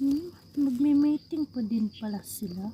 Hmm, magme-mating po din pala sila.